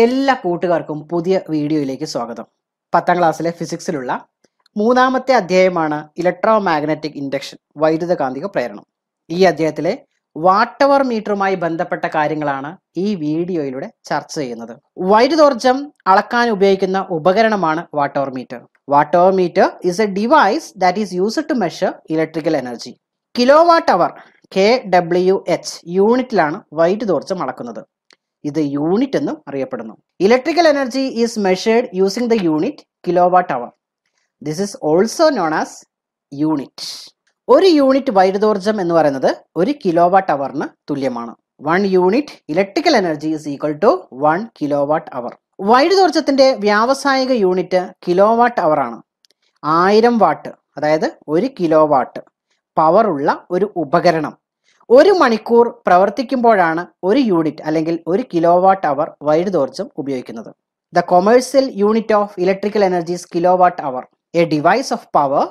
എല്ലാ കൂട്ടുകാർക്കും പുതിയ വീഡിയോയിലേക്ക് സ്വാഗതം. പത്താം ക്ലാസ്സിലെ ഫിസിക്സിലുള്ള മൂന്നാമത്തെ അധ്യായമാണ് ഇലക്ട്രോ മാഗ്നറ്റിക് ഇൻഡക്ഷൻ വൈദ്യുതകാന്തിക പ്രേരണം. ഈ അധ്യായത്തിലെ അവർ മീറ്ററുമായി ബന്ധപ്പെട്ട കാര്യങ്ങളാണ് ഈ വീഡിയോയിലൂടെ ചർച്ച ചെയ്യുന്നത്. വൈദ്യുതോർജം അളക്കാൻ ഉപയോഗിക്കുന്ന ഉപകരണമാണ് watt hour meter watt hour meter is a device that is used to measure electrical energy kilo watt hour K W H യൂണിറ്റിലാണ് വൈദ്യുതോർജം അളക്കുന്നത്. ഇത് യൂണിറ്റ് എന്നും അറിയപ്പെടുന്നു. Electrical energy is measured using the unit kilo watt hour this is also known as unit ഒരു unit വൈദ്യുതോർജം എന്ന് പറയുന്നത് ഒരു കിലോ വാട്ട് അവറിന് തുല്യമാണ്. One unit electrical energy is equal to one kilo watt hour വൈദ്യുതോർജത്തിന്റെ വ്യാവസായിക യൂണിറ്റ് കിലോ വാട്ട് അവർ ആണ്. ആയിരം വാട്ട് അതായത് ഒരു കിലോ വാട്ട് പവർ ഉള്ള ഒരു ഉപകരണം. ഒരു മണിക്കൂർ പ്രവർത്തിക്കുമ്പോഴാണ് ഒരു യൂണിറ്റ് അല്ലെങ്കിൽ ഒരു കിലോ വാട്ട് അവർ വൈദ്യുതോർജം ഉപയോഗിക്കുന്നത്. The commercial unit of electrical energies kilo watt hour a device of power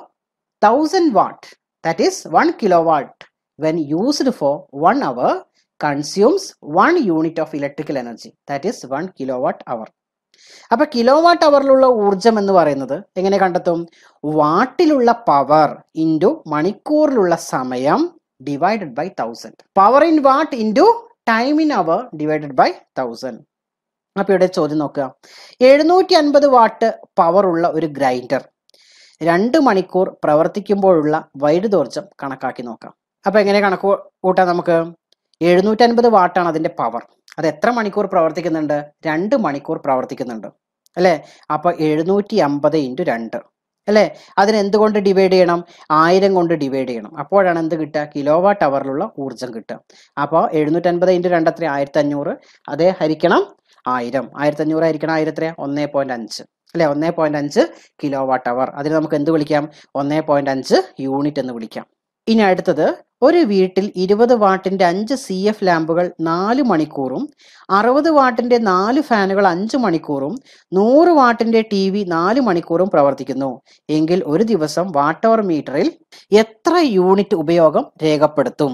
thousand watt that is one kilo watt when used for one hour consumes one unit of electrical energy that is one kilo watt hour അപ്പൊ kilo what അവറിലുള്ള ഊർജം എന്ന് പറയുന്നത് എങ്ങനെ കണ്ടെത്തും? വാട്ടിലുള്ള power into മണിക്കൂറിലുള്ള സമയം divided by thousand power in watt into time in hour divided by thousand അപ്പോൾ ഇവിടെ ചോദ്യം നോക്കുക. എഴുന്നൂറ്റി അൻപത് വാട്ട് പവർ ഉള്ള ഒരു ഗ്രൈൻഡർ രണ്ട് മണിക്കൂർ പ്രവർത്തിക്കുമ്പോഴുള്ള വൈദ്യുതോർജം കണക്കാക്കി നോക്കാം. അപ്പോൾ എങ്ങനെ കണക്ക് കൂട്ടാം നമുക്ക്? എഴുന്നൂറ്റി അൻപത് വാട്ടാണ് അതിന്റെ പവർ അത് എത്ര മണിക്കൂർ പ്രവർത്തിക്കുന്നുണ്ട്? രണ്ട് മണിക്കൂർ പ്രവർത്തിക്കുന്നുണ്ട്. അല്ലേ? അപ്പോൾ എഴുന്നൂറ്റി അമ്പത് ഇന്റു രണ്ട്. അല്ലേ? അതിനെന്തുകൊണ്ട് ഡിവൈഡ് ചെയ്യണം? ആയിരം കൊണ്ട് ഡിവൈഡ് ചെയ്യണം. അപ്പോഴാണ് എന്ത് കിട്ടുക? കിലോ വാട്ട് അവറിലുള്ള ഊർജം കിട്ടുക. അപ്പോൾ എഴുന്നൂറ്റൻപത് ഇന്റു രണ്ടത്ര ആയിരത്തി അഞ്ഞൂറ് അതേ ഹരിക്കണം ആയിരം. ആയിരത്തി അഞ്ഞൂറ് ഹരിക്കണം ആയിരത്തി ഒന്നേ പോയിന്റ് അഞ്ച്. അല്ലെ? ഒന്നേ പോയിന്റ് അഞ്ച് കിലോ വാട്ട് അവർ അതിന് നമുക്ക് എന്ത് വിളിക്കാം? ഒന്നേ പോയിന്റ് അഞ്ച് യൂണിറ്റ് എന്ന് വിളിക്കാം. ഇനി അടുത്തത് ഒരു വീട്ടിൽ ഇരുപത് വാട്ടിന്റെ അഞ്ച് സി എഫ് ലാമ്പുകൾ നാല് മണിക്കൂറും അറുപത് വാട്ടിന്റെ നാല് ഫാനുകൾ അഞ്ച് മണിക്കൂറും നൂറ് വാട്ടിന്റെ ടി വി നാല് മണിക്കൂറും പ്രവർത്തിക്കുന്നു. എങ്കിൽ ഒരു ദിവസം വാട്ട് അവർ മീറ്ററിൽ എത്ര യൂണിറ്റ് ഉപയോഗം രേഖപ്പെടുത്തും?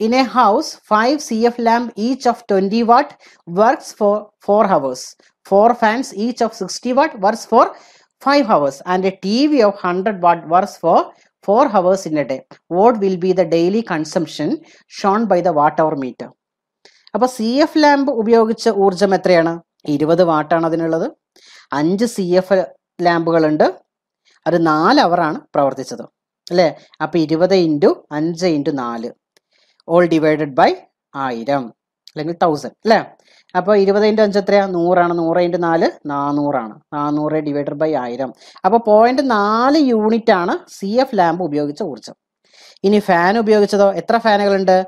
In a house five C F lamp each of twenty watt works for four hours four fans each of sixty watt works for five hours and a T V of hundred watt works for four hours in a day what will be the daily consumption shown by the watt hour meter അപ്പൊ C F lamp ഉപയോഗിച്ച ഊർജം എത്രയാണ്? ഇരുപത് വാട്ടാണ് അതിനുള്ളത്. അഞ്ച് C F ലാമ്പുകളുണ്ട് അത് നാല് അവറാണ് പ്രവർത്തിച്ചത്. അല്ലേ? അപ്പൊ ഇരുപത് ഇന്റു അഞ്ച് ഇന്റു നാല്. ഓൾ ഡിവൈഡഡ് ബൈ ആയിരം. അല്ലെങ്കിൽ തൗസൻഡ് അല്ലേ? അപ്പോൾ ഇരുപത് അഞ്ച് എത്രയാണ് നൂറാണ്. നൂറ് ഇന്റു നാല് നാനൂറാണ്. നാനൂറ് ഡിവൈഡഡ് ബൈ ആയിരം. അപ്പോൾ പോയിന്റ് നാല് യൂണിറ്റ് ആണ് സി എഫ് ലാമ്പ് ഉപയോഗിച്ച ഊർജം. ഇനി ഫാൻ ഉപയോഗിച്ചതോ? എത്ര ഫാനുകളുണ്ട്?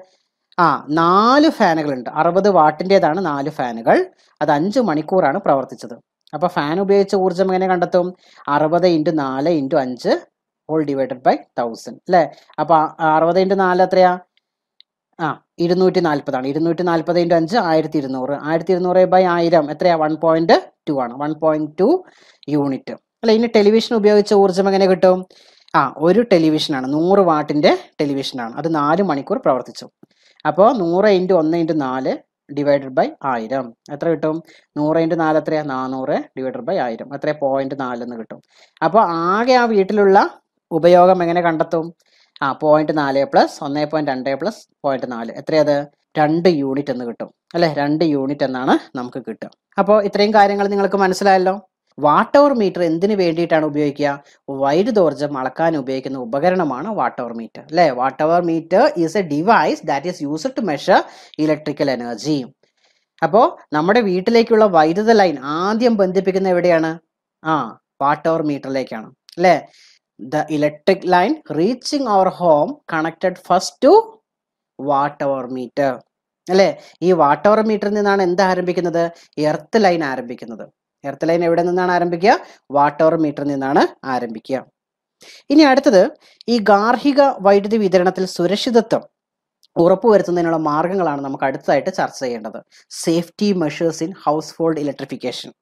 ആ നാല് ഫാനുകളുണ്ട്. അറുപത് വാട്ടിന്റെതാണ് നാല് ഫാനുകൾ. അത് അഞ്ച് മണിക്കൂറാണ് പ്രവർത്തിച്ചത്. അപ്പോൾ ഫാൻ ഉപയോഗിച്ച ഊർജം എങ്ങനെ കണ്ടെത്തും? അറുപത് ഇന്റു നാല് ഇന്റു അഞ്ച് ഹോൾ ഡിവൈഡഡ് ബൈ തൗസൻഡ് അല്ലേ? അപ്പോൾ അറുപത് ഇന്റു നാല് എത്രയാ? ആ ഇരുന്നൂറ്റി നാൽപ്പതാണ് ഇരുന്നൂറ്റി നാൽപ്പത് ഇന്റു അഞ്ച് ആയിരത്തി ഇരുന്നൂറ് ആയിരത്തി ഇരുന്നൂറ് ബൈ ആയിരം എത്രയാ? വൺ പോയിന്റ് ടു ആണ്. വൺ പോയിന്റ് ടു യൂണിറ്റ് അല്ല ഇനി ടെലിവിഷൻ ഉപയോഗിച്ച ഊർജം എങ്ങനെ കിട്ടും? ആ ഒരു ടെലിവിഷനാണ് നൂറ് വാട്ടിന്റെ ടെലിവിഷനാണ് അത് നാല് മണിക്കൂർ പ്രവർത്തിച്ചു. അപ്പോൾ നൂറ് ഇന്റു ഒന്ന് ഇന്റു നാല് ഡിവൈഡഡ് ബൈ ആയിരം. എത്ര കിട്ടും? നൂറ് ഇന്റു നാല് എത്രയാ? നാനൂറ് ഡിവൈഡഡ് ബൈ ആയിരം. എത്ര പോയിന്റ് നാലെന്ന് കിട്ടും. അപ്പോൾ ആകെ ആ വീട്ടിലുള്ള ഉപയോഗം എങ്ങനെ കണ്ടെത്തും? ആ പോയിന്റ് നാല് പ്ലസ് ഒന്നേ പോയിന്റ് രണ്ട് പ്ലസ് പോയിന്റ് നാല്. എത്രയത്? രണ്ട് യൂണിറ്റ് എന്ന് കിട്ടും. അല്ലെ? രണ്ട് യൂണിറ്റ് എന്നാണ് നമുക്ക് കിട്ടുക. അപ്പോൾ ഇത്രയും കാര്യങ്ങൾ നിങ്ങൾക്ക് മനസ്സിലായല്ലോ? വാട്ട് മീറ്റർ എന്തിനു വേണ്ടിയിട്ടാണ് ഉപയോഗിക്കുക? വൈദ്യുതോർജം അളക്കാൻ ഉപയോഗിക്കുന്ന ഉപകരണമാണ് വാട്ട് മീറ്റർ അല്ലെ? Watt meter is a device that is used to measure electrical energy അപ്പോൾ നമ്മുടെ വീട്ടിലേക്കുള്ള വൈദ്യുത ലൈൻ ആദ്യം ബന്ധിപ്പിക്കുന്ന എവിടെയാണ്? ആ വാട്ട് മീറ്ററിലേക്കാണ് അല്ലേ? The electric line reaching our home connected first to watt hour meter. അല്ലേ? ഈ വാട്ട് അവർ മീറ്ററിൽ നിന്നാണ് എന്ത് ആരംഭിക്കുന്നത്? എർത്ത് ലൈൻ ആരംഭിക്കുന്നത്. എർത്ത് ലൈൻ എവിടെ നിന്നാണ് ആരംഭിക്കുക? വാട്ട് അവർ മീറ്ററിൽ നിന്നാണ് ആരംഭിക്കുക. ഇനി അടുത്തത് ഈ ഗാർഹിക വൈദ്യുതി വിതരണത്തിൽ സുരക്ഷിതത്വം ഉറപ്പുവരുത്തുന്നതിനുള്ള മാർഗങ്ങളാണ് നമുക്ക് അടുത്തതായിട്ട് ചർച്ച ചെയ്യേണ്ടത്. Safety measures in household electrification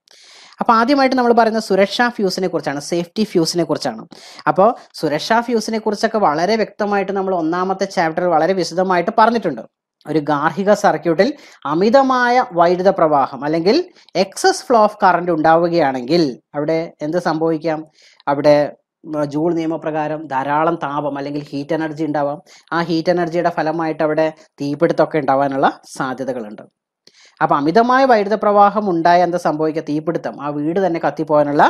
അപ്പൊ ആദ്യമായിട്ട് നമ്മൾ പറയുന്ന സുരക്ഷാ ഫ്യൂസിനെ കുറിച്ചാണ് സേഫ്റ്റി ഫ്യൂസിനെ കുറിച്ചാണ്. അപ്പോൾ സുരക്ഷാ ഫ്യൂസിനെ കുറിച്ചൊക്കെ വളരെ വ്യക്തമായിട്ട് നമ്മൾ ഒന്നാമത്തെ ചാപ്റ്റർ വളരെ വിശദമായിട്ട് പറഞ്ഞിട്ടുണ്ട്. ഒരു ഗാർഹിക സർക്യൂട്ടിൽ അമിതമായ വൈദ്യുത പ്രവാഹം അല്ലെങ്കിൽ എക്സസ് ഫ്ലോ ഓഫ് കറണ്ട് ഉണ്ടാവുകയാണെങ്കിൽ അവിടെ എന്ത് സംഭവിക്കാം? അവിടെ ജൂൾ നിയമപ്രകാരം ധാരാളം താപം അല്ലെങ്കിൽ ഹീറ്റ് എനർജി ഉണ്ടാവാം. ആ ഹീറ്റ് എനർജിയുടെ ഫലമായിട്ട് അവിടെ തീപിടുത്തമൊക്കെ ഉണ്ടാവാനുള്ള സാധ്യതകളുണ്ട്. അപ്പൊ അമിതമായ വൈദ്യുത പ്രവാഹം ഉണ്ടായ എന്താ സംഭവിക്കുക? തീപിടുത്തം. ആ വീട് തന്നെ കത്തിപ്പോകാനുള്ള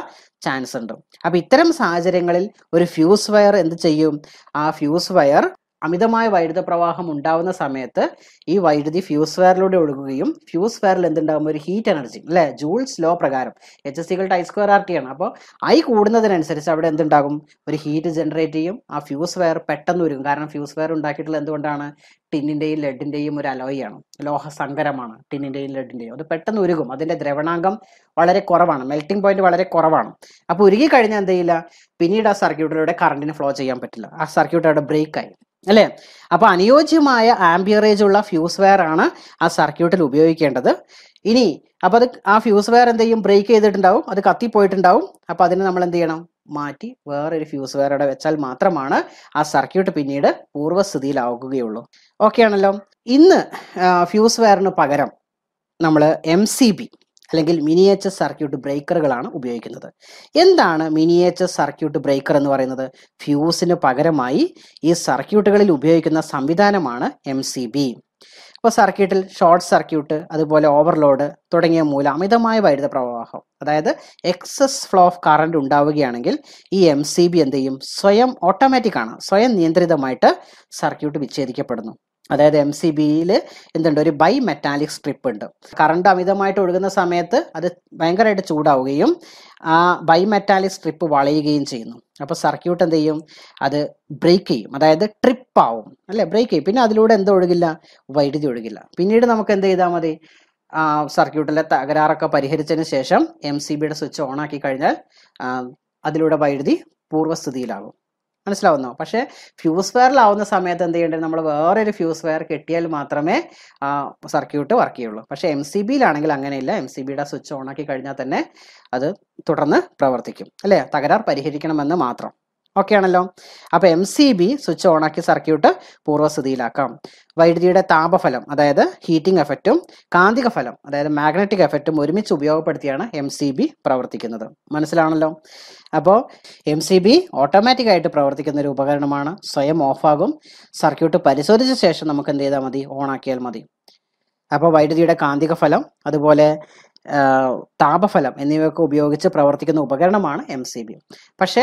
ചാൻസ് ഉണ്ട്. അപ്പോൾ ഇത്തരം സാഹചര്യങ്ങളിൽ ഒരു ഫ്യൂസ് വയർ എന്ത് ചെയ്യും? ആ ഫ്യൂസ് വയർ അമിതമായ വൈദ്യുത പ്രവാഹം ഉണ്ടാവുന്ന സമയത്ത് ഈ വൈദ്യുതി ഫ്യൂസ് വയറിലൂടെ ഒഴുകുകയും ഫ്യൂസ് വയറിൽ എന്തുണ്ടാകും? ഒരു ഹീറ്റ് എനർജി അല്ലെ ജൂൾസ് ലോ പ്രകാരം. എച്ച് എസ് സികളുടെ ഐ സ്ക്വയർ ആർ ടി ആണ്. അപ്പോൾ ഐ കൂടുന്നതിനനുസരിച്ച് അവിടെ എന്തുണ്ടാകും? ഒരു ഹീറ്റ് ജനറേറ്റ് ചെയ്യും. ആ ഫ്യൂസ് വയർ പെട്ടെന്ന് ഒരുങ്ങും കാരണം ഫ്യൂസ് വയർ ഉണ്ടാക്കിയിട്ടുള്ള എന്തുകൊണ്ടാണ്? ടിന്നിന്റെയും ലെഡിന്റെയും ഒരു അലോയാണ് ലോഹ സങ്കരമാണ്. ടിന്നിന്റെയും ലെഡിന്റെയും അത് പെട്ടെന്ന് ഉരുകും. അതിന്റെ ദ്രവണാംഗം വളരെ കുറവാണ്. മെൽറ്റിംഗ് പോയിന്റ് വളരെ കുറവാണ്. അപ്പോൾ ഉരുകി കഴിഞ്ഞാൽ എന്ത് ചെയ്യില്ല? പിന്നീട് ആ സർക്യൂട്ടിലൂടെ കറണ്ടിന് ഫ്ലോ ചെയ്യാൻ പറ്റില്ല. ആ സർക്യൂട്ട് അവിടെ ബ്രേക്ക് ആയി. അല്ലേ? അപ്പൊ അനുയോജ്യമായ ആംബിയറേജ് ഉള്ള ഫ്യൂസ് വയർ ആണ് ആ സർക്യൂട്ടിൽ ഉപയോഗിക്കേണ്ടത്. ഇനി അപ്പൊ അത് ആ ഫ്യൂസ് വയർ എന്ത് ചെയ്യും? ബ്രേക്ക് ചെയ്തിട്ടുണ്ടാവും. അത് കത്തിപ്പോയിട്ടുണ്ടാവും. അപ്പൊ അതിന് നമ്മൾ എന്ത് ചെയ്യണം? മാറ്റി വേറൊരു ഫ്യൂസ് വെയർ അവിടെ വെച്ചാൽ മാത്രമാണ് ആ സർക്യൂട്ട് പിന്നീട് പൂർവസ്ഥിതിയിലാവുകയുള്ളൂ. ഓക്കെ ആണല്ലോ? ഇന്ന് ഫ്യൂസ് വയറിന് പകരം നമ്മൾ എം സി ബി അല്ലെങ്കിൽ മിനിയേച്ചർ സർക്യൂട്ട് ബ്രേക്കറുകളാണ് ഉപയോഗിക്കുന്നത്. എന്താണ് മിനിയേച്ചർ സർക്യൂട്ട് ബ്രേക്കർ എന്ന് പറയുന്നത്? ഫ്യൂസിന് പകരമായി ഈ സർക്യൂട്ടുകളിൽ ഉപയോഗിക്കുന്ന സംവിധാനമാണ് എം സി ബി ഇപ്പോൾ സർക്യൂട്ടിൽ ഷോർട്ട് സർക്യൂട്ട് അതുപോലെ ഓവർലോഡ് തുടങ്ങിയ മൂലം അമിതമായ വൈദ്യുത പ്രവാഹം അതായത് എക്സസ് ഫ്ലോ ഓഫ് കറണ്ട് ഉണ്ടാവുകയാണെങ്കിൽ ഈ എം സി ബി എന്ത് ചെയ്യും? സ്വയം ഓട്ടോമാറ്റിക് ആണ്. സ്വയം നിയന്ത്രിതമായിട്ട് സർക്യൂട്ട് വിച്ഛേദിക്കപ്പെടുന്നു. അതായത് എം സി ബിയിൽ എന്തുണ്ട്? ഒരു ബൈ മെറ്റാലിക് സ്ട്രിപ്പ് ഉണ്ട്. കറണ്ട് അമിതമായിട്ട് ഒഴുകുന്ന സമയത്ത് അത് ഭയങ്കരമായിട്ട് ചൂടാവുകയും ആ ബൈ മെറ്റാലിക് സ്ട്രിപ്പ് വളയുകയും ചെയ്യുന്നു. അപ്പോൾ സർക്യൂട്ട് എന്ത് ചെയ്യും? അത് ബ്രേക്ക് ചെയ്യും. അതായത് ട്രിപ്പ് ആവും. അല്ലേ? ബ്രേക്ക് ചെയ്യും. പിന്നെ അതിലൂടെ എന്ത് ഒഴുകില്ല? വൈദ്യുതി ഒഴുകില്ല. പിന്നീട് നമുക്ക് എന്ത് ചെയ്താൽ മതി? സർക്യൂട്ടിലെ തകരാറൊക്കെ പരിഹരിച്ചതിന് ശേഷം എം സി ബിയുടെ സ്വിച്ച് ഓൺ ആക്കി കഴിഞ്ഞാൽ അതിലൂടെ വൈദ്യുതി പൂർവസ്ഥിതിയിലാകും. മനസ്സിലാവുന്നോ? പക്ഷേ ഫ്യൂസ് വയറിലാവുന്ന സമയത്ത് എന്ത് ചെയ്യേണ്ടത്? നമ്മൾ വേറൊരു ഫ്യൂസ് വയർ കെട്ടിയാൽ മാത്രമേ സർക്യൂട്ട് വർക്ക് ചെയ്യുള്ളൂ. പക്ഷേ എം സി ബിയിലാണെങ്കിൽ അങ്ങനെയില്ല. എം സി ബിയുടെ സ്വിച്ച് ഓൺ ആക്കി കഴിഞ്ഞാൽ തന്നെ അത് തുടർന്ന് പ്രവർത്തിക്കും. അല്ലേ? തകരാർ പരിഹരിക്കണമെന്ന് മാത്രം. ഓക്കെ ആണല്ലോ അപ്പോൾ എം സി ബി സ്വിച്ച് ഓണാക്കി സർക്യൂട്ട് പൂർവസ്ഥിതിയിലാക്കാം വൈദ്യുതിയുടെ താപഫലം അതായത് ഹീറ്റിംഗ് എഫക്റ്റും കാന്തിക ഫലം അതായത് മാഗ്നറ്റിക് എഫക്റ്റും ഒരുമിച്ച് ഉപയോഗപ്പെടുത്തിയാണ് എം സി ബി പ്രവർത്തിക്കുന്നത്. മനസ്സിലാണല്ലോ? അപ്പോൾ എം സി ബി ഓട്ടോമാറ്റിക് ആയിട്ട് പ്രവർത്തിക്കുന്ന ഒരു ഉപകരണമാണ്. സ്വയം ഓഫാകും സർക്യൂട്ട് പരിശോധിച്ച ശേഷം നമുക്ക് എന്ത് ചെയ്താൽ മതി? ഓണാക്കിയാൽ മതി. അപ്പോൾ വൈദ്യുതിയുടെ കാന്തിക ഫലം അതുപോലെ താപഫലം എന്നിവയൊക്കെ ഉപയോഗിച്ച് പ്രവർത്തിക്കുന്ന ഉപകരണമാണ് എം സി ബി പക്ഷേ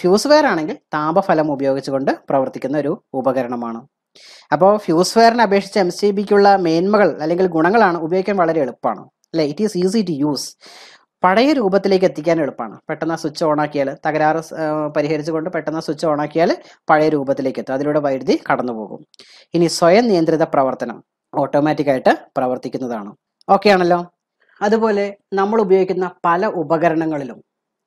ഫ്യൂസ് വെയർ ആണെങ്കിൽ താപഫലം ഉപയോഗിച്ചുകൊണ്ട് പ്രവർത്തിക്കുന്ന ഒരു ഉപകരണമാണ്. അപ്പോൾ ഫ്യൂസ് വെയറിനെ അപേക്ഷിച്ച് എം സി ബിക്കുള്ള മേന്മകൾ അല്ലെങ്കിൽ ഗുണങ്ങളാണ് ഉപയോഗിക്കാൻ വളരെ എളുപ്പമാണ്. അല്ലേ? It is easy to use പഴയ രൂപത്തിലേക്ക് എത്തിക്കാൻ എളുപ്പമാണ്. പെട്ടെന്ന് സ്വിച്ച് ഓൺ ആക്കിയാൽ തകരാറ് പരിഹരിച്ചുകൊണ്ട് പെട്ടെന്ന് സ്വിച്ച് ഓൺ ആക്കിയാൽ പഴയ രൂപത്തിലേക്ക് എത്തും. അതിലൂടെ വൈദ്യുതി കടന്നു പോകും ഇനി സ്വയം നിയന്ത്രിത പ്രവർത്തനം ഓട്ടോമാറ്റിക് ആയിട്ട് പ്രവർത്തിക്കുന്നതാണ്. ഓക്കെ ആണല്ലോ? അതുപോലെ നമ്മൾ ഉപയോഗിക്കുന്ന പല ഉപകരണങ്ങളിലും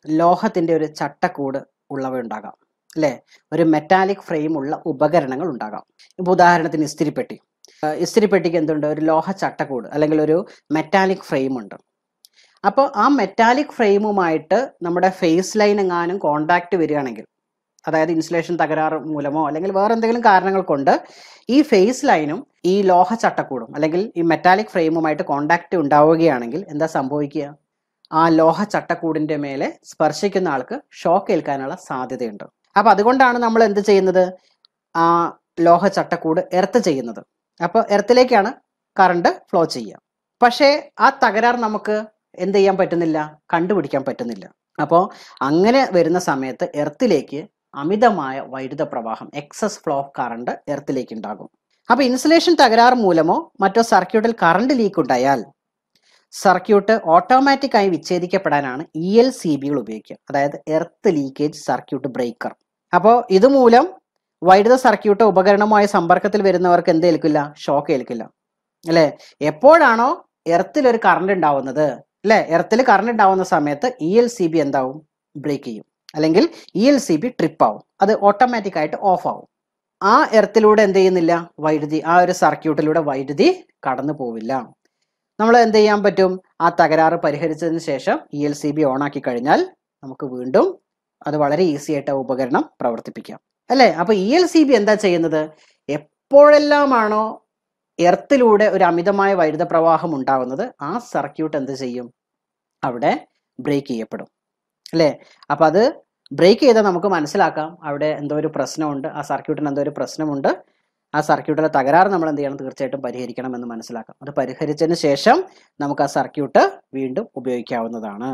ലോഹത്തിന്റെ ഒരു ചട്ടക്കൂട് ഉള്ളവ ഉണ്ടാകാം അല്ലേ? ഒരു മെറ്റാലിക് ഫ്രെയിം ഉള്ള ഉപകരണങ്ങൾ ഉണ്ടാകാം ഇപ്പൊ ഉദാഹരണത്തിന് ഇസ്തിരിപ്പെട്ടി ഇസ്തിരിപ്പെട്ടിക്ക് എന്തുണ്ട്? ഒരു ലോഹ ചട്ടക്കൂട് അല്ലെങ്കിൽ ഒരു മെറ്റാലിക് ഫ്രെയിം ഉണ്ട്. അപ്പോൾ ആ മെറ്റാലിക് ഫ്രെയിമുമായിട്ട് നമ്മുടെ ഫേസ് ലൈൻ എങ്ങാനും കോണ്ടാക്ട് വരികയാണെങ്കിൽ അതായത് ഇൻസുലേഷൻ തകരാറ് മൂലമോ അല്ലെങ്കിൽ വേറെ എന്തെങ്കിലും കാരണങ്ങൾ കൊണ്ട് ഈ ഫേസ് ലൈനും ഈ ലോഹ ചട്ടക്കൂടും അല്ലെങ്കിൽ ഈ മെറ്റാലിക് ഫ്രെയിമുമായിട്ട് കോണ്ടാക്ട് ഉണ്ടാവുകയാണെങ്കിൽ എന്താ സംഭവിക്കുക? ആ ലോഹ ചട്ടക്കൂടിന്റെ മേലെ സ്പർശിക്കുന്ന ആൾക്ക് ഷോക്ക് ഏൽക്കാനുള്ള സാധ്യതയുണ്ട്. അപ്പൊ അതുകൊണ്ടാണ് നമ്മൾ എന്ത് ചെയ്യുന്നത്? ആ ലോഹ ചട്ടക്കൂട് എർത്ത് ചെയ്യുന്നത്. അപ്പോൾ എർത്തിലേക്കാണ് കറണ്ട് ഫ്ലോ ചെയ്യുക. പക്ഷേ ആ തകരാർ നമുക്ക് എന്ത് ചെയ്യാൻ പറ്റുന്നില്ല? കണ്ടുപിടിക്കാൻ പറ്റുന്നില്ല. അപ്പോൾ അങ്ങനെ വരുന്ന സമയത്ത് എർത്തിലേക്ക് അമിതമായ വൈദ്യുത പ്രവാഹം എക്സസ് ഫ്ലോ ഓഫ് കറണ്ട് എർത്തിലേക്ക് ഉണ്ടാകും. അപ്പൊ ഇൻസുലേഷൻ തകരാറ് മൂലമോ മറ്റോ സർക്യൂട്ടിൽ കറണ്ട് ലീക്ക് ഉണ്ടായാൽ സർക്യൂട്ട് ഓട്ടോമാറ്റിക്കായി വിച്ഛേദിക്കപ്പെടാനാണ് ഇ എൽ സി ബികൾ ഉപയോഗിക്കുക. അതായത് എർത്ത് ലീക്കേജ് സർക്യൂട്ട് ബ്രേക്കർ അപ്പോൾ ഇതുമൂലം വൈദ്യുത സർക്യൂട്ട് ഉപകരണവുമായി സമ്പർക്കത്തിൽ വരുന്നവർക്ക് എന്ത് ഏൽക്കില്ല? ഷോക്ക് ഏൽക്കില്ല. അല്ലേ? എപ്പോഴാണോ എർത്തിൽ ഒരു കറണ്ട് ഉണ്ടാവുന്നത് അല്ലേ? എർത്തിൽ കറണ്ട് ഉണ്ടാവുന്ന സമയത്ത് ഇ എൽ സി ബി എന്താവും? ബ്രേക്ക് ചെയ്യും. അല്ലെങ്കിൽ E L C B trip ആവും. അത് ഓട്ടോമാറ്റിക് ആയിട്ട് ഓഫ് ആവും. ആ എർത്തിലൂടെ എന്ത് ചെയ്യുന്നില്ല? വൈദ്യുതി ആ ഒരു സർക്യൂട്ടിലൂടെ വൈദ്യുതി കടന്നു പോവില്ല നമ്മൾ എന്ത് ചെയ്യാൻ പറ്റും? ആ തകരാറ് പരിഹരിച്ചതിന് ശേഷം E L C B on ആക്കി കഴിഞ്ഞാൽ നമുക്ക് വീണ്ടും അത് വളരെ ഈസി ആയിട്ട് ആ ഉപകരണം പ്രവർത്തിപ്പിക്കാം. അല്ലേ? അപ്പൊ ഇ എൽ സി ബി എന്താ ചെയ്യുന്നത്? എപ്പോഴെല്ലാമാണോ എർത്തിലൂടെ ഒരു അമിതമായ വൈദ്യുത പ്രവാഹം ഉണ്ടാവുന്നത് ആ സർക്യൂട്ട് എന്ത് ചെയ്യും? അവിടെ ബ്രേക്ക് ചെയ്യപ്പെടും. അല്ലേ? അപ്പൊ അത് ബ്രേക്ക് ചെയ്താൽ നമുക്ക് മനസ്സിലാക്കാം. അവിടെ എന്തോ ഒരു പ്രശ്നമുണ്ട്. ആ സർക്യൂട്ടിന് എന്തോ ഒരു പ്രശ്നമുണ്ട്. ആ സർക്യൂട്ടിലെ തകരാറ് നമ്മൾ എന്ത് ചെയ്യണം? തീർച്ചയായിട്ടും പരിഹരിക്കണം എന്ന് മനസ്സിലാക്കാം. അത് പരിഹരിച്ചതിന് ശേഷം നമുക്ക് ആ സർക്യൂട്ട് വീണ്ടും ഉപയോഗിക്കാവുന്നതാണ്.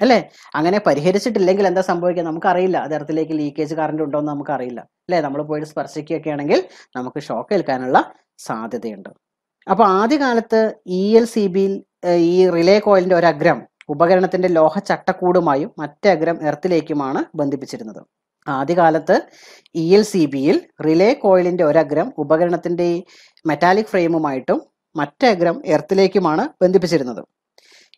അല്ലേ? അങ്ങനെ പരിഹരിച്ചിട്ടില്ലെങ്കിൽ എന്താ സംഭവിക്കുക? നമുക്കറിയില്ല. അത് എർത്തിലേക്ക് ലീക്കേജ് കറണ്ട് ഉണ്ടോ എന്ന് നമുക്കറിയില്ല. അല്ലേ? നമ്മൾ പോയിട്ട് സ്പർശിക്കുകയൊക്കെ ആണെങ്കിൽ നമുക്ക് ഷോക്ക് ഏൽക്കാനുള്ള സാധ്യതയുണ്ട്. അപ്പൊ ആദ്യകാലത്ത് ഇ എൽ സി ബിയിൽ ഈ റിലേ കോയിലിന്റെ ഒരു അഗ്രം ഉപകരണത്തിന്റെ ലോഹ ചട്ടക്കൂടുമായും മറ്റേ അഗ്രം എർത്തിലേക്കുമാണ് ബന്ധിപ്പിച്ചിരുന്നത്. ആദ്യകാലത്ത് ഇ എൽ സി ബിയിൽ റിലേ കോയിലിന്റെ ഒരഗ്രം ഉപകരണത്തിന്റെ മെറ്റാലിക് ഫ്രെയിമുമായിട്ടും മറ്റേ അഗ്രം എർത്തിലേക്കുമാണ് ബന്ധിപ്പിച്ചിരുന്നത്.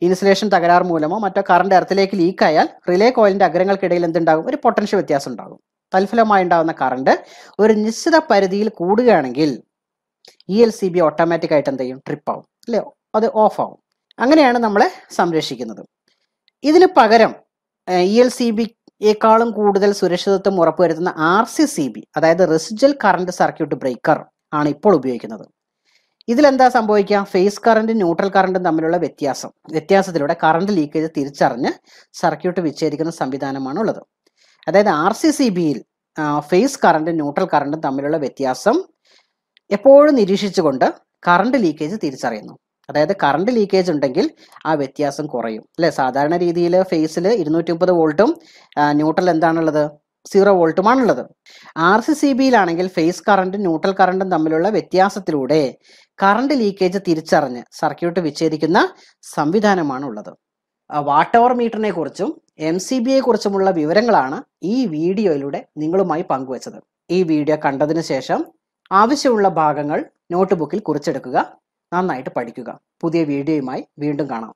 ഇൻസുലേഷൻ തകരാർ മൂലമോ മറ്റോ കറണ്ട് എർത്തിലേക്ക് ലീക്ക് ആയാൽ റിലേ കോയിലിന്റെ അഗ്രങ്ങൾക്കിടയിൽ എന്തുണ്ടാകും? ഒരു പൊട്ടൻഷ്യൽ വ്യത്യാസം ഉണ്ടാകും. തൽഫലമായി ഉണ്ടാകുന്ന കറണ്ട് ഒരു നിശ്ചിത പരിധിയിൽ കൂടുകയാണെങ്കിൽ E L C B automatic ആയിട്ട് എന്ത് ചെയ്യും? ട്രിപ്പ് ആവും. അല്ലേ? അത് ഓഫ് ആവും. അങ്ങനെയാണ് നമ്മളെ സംരക്ഷിക്കുന്നത്. ഇതിന് പകരം ഇ എൽ സി ബിയേക്കാളും കൂടുതൽ സുരക്ഷിതത്വം ഉറപ്പുവരുത്തുന്ന ആർ സി സി ബി അതായത് റെസിജൽ കറണ്ട് സർക്യൂട്ട് ബ്രേക്കർ ആണ് ഇപ്പോൾ ഉപയോഗിക്കുന്നത്. ഇതിലെന്താ സംഭവിക്കുക? ഫേസ് കറണ്ടും ന്യൂട്രൽ കറണ്ടും തമ്മിലുള്ള വ്യത്യാസം. വ്യത്യാസത്തിലൂടെ കറണ്ട് ലീക്കേജ് തിരിച്ചറിഞ്ഞ് സർക്യൂട്ട് വിച്ഛേദിക്കുന്ന സംവിധാനമാണ് ഉള്ളത് അതായത് ആർ സി സി ബിയിൽ ഫേസ് കറണ്ടും ന്യൂട്രൽ കറണ്ടും തമ്മിലുള്ള വ്യത്യാസം എപ്പോഴും നിരീക്ഷിച്ചുകൊണ്ട് കറണ്ട് ലീക്കേജ് തിരിച്ചറിയുന്നു. അതായത് കറണ്ട് ലീക്കേജ് ഉണ്ടെങ്കിൽ ആ വ്യത്യാസം കുറയും. അല്ലെ? സാധാരണ രീതിയിൽ ഫേസിൽ ഇരുന്നൂറ്റി മുപ്പത് വോൾട്ടും ന്യൂട്രൽ എന്താണുള്ളത്? സീറോ വോൾട്ടുമാണുള്ളത്. ആർ സി സി ബിയിലാണെങ്കിൽ ഫേസ് കറണ്ടും ന്യൂട്രൽ കറണ്ടും തമ്മിലുള്ള വ്യത്യാസത്തിലൂടെ കറണ്ട് ലീക്കേജ് തിരിച്ചറിഞ്ഞ് സർക്യൂട്ട് വിച്ഛേദിക്കുന്ന സംവിധാനമാണ് ഉള്ളത് വാട്ട് അവർ മീറ്ററിനെ കുറിച്ചും എം സി ബിയെ കുറിച്ചുമുള്ള വിവരങ്ങളാണ് ഈ വീഡിയോയിലൂടെ നിങ്ങളുമായി പങ്കുവച്ചത്. ഈ വീഡിയോ കണ്ടതിന് ശേഷം ആവശ്യമുള്ള ഭാഗങ്ങൾ നോട്ട്ബുക്കിൽ കുറിച്ചെടുക്കുക. നന്നായിട്ട് പഠിക്കുക. പുതിയ വീഡിയോയുമായി വീണ്ടും കാണാം.